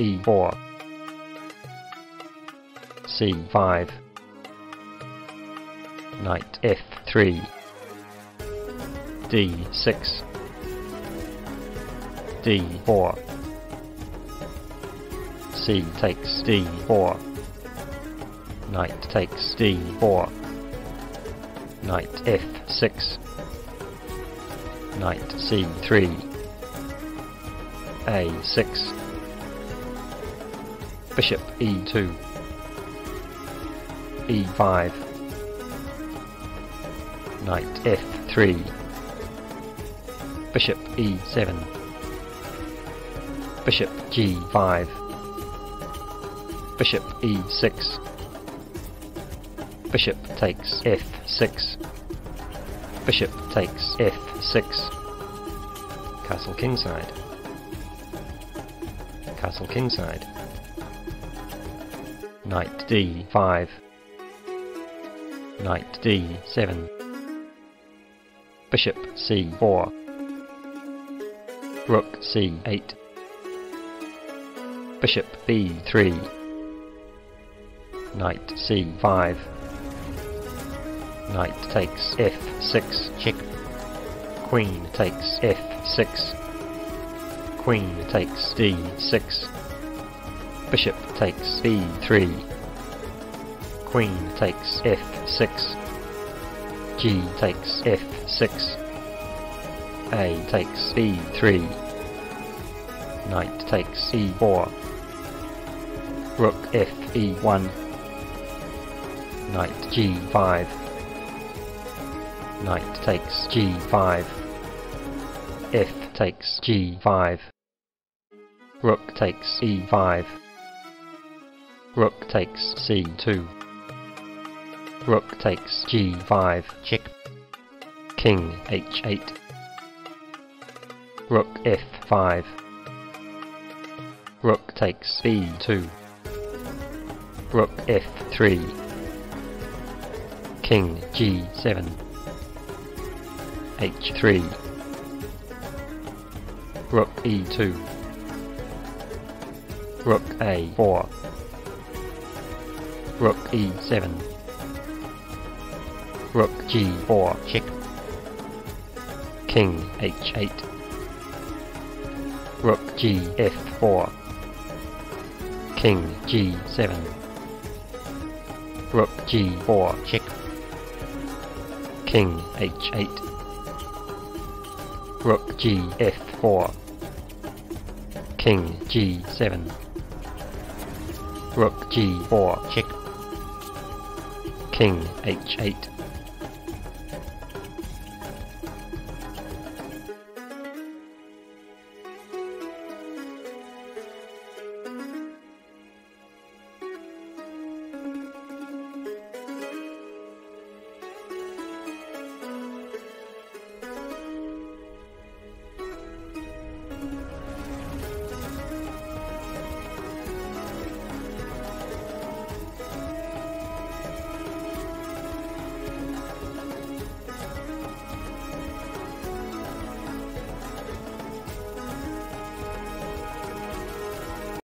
e4 c5 knight f3 d6 d4 c. Takes d4 knight takes d4 knight f6 knight c3 a6 bishop e2 e5 knight f3 bishop e7 bishop g5 bishop e6 bishop takes f6 bishop takes f6 castle kingside. Castle kingside knight d5 knight d7 bishop c4 rook c8 bishop b3 knight c5 knight takes f6 check queen takes f6 queen takes d6 bishop takes b3 queen takes f6 g takes f6 a takes b3 knight takes e4 rook fe1 knight g5 knight takes g5 f takes g5 rook takes e5 rook takes c2 rook takes g5 check king h8 rook f5 rook takes b2 rook f3 king g7 h3 rook e2 rook a4 rook e7 rook g4 check king h8 rook gf4 king g7 rook g4 check king h8 rook gf4 king g7 rook g4 check king h8